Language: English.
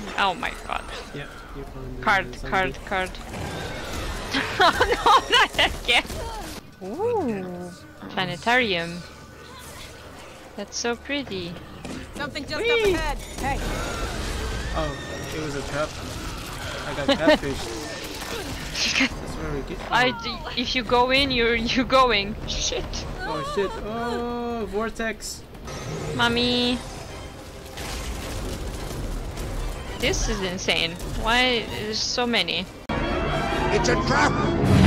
Oh my god. Yeah, you Card, card, card. oh no, not again! Ooh, planetarium. That's so pretty. Something just Whee! up ahead. Hey, Oh, it was a trap. I got catfished. That's where we get. I, d- if you go in, you're you going. Shit, Oh shit! Oh, vortex! mommy. This is insane. Why there's so many? It's a trap!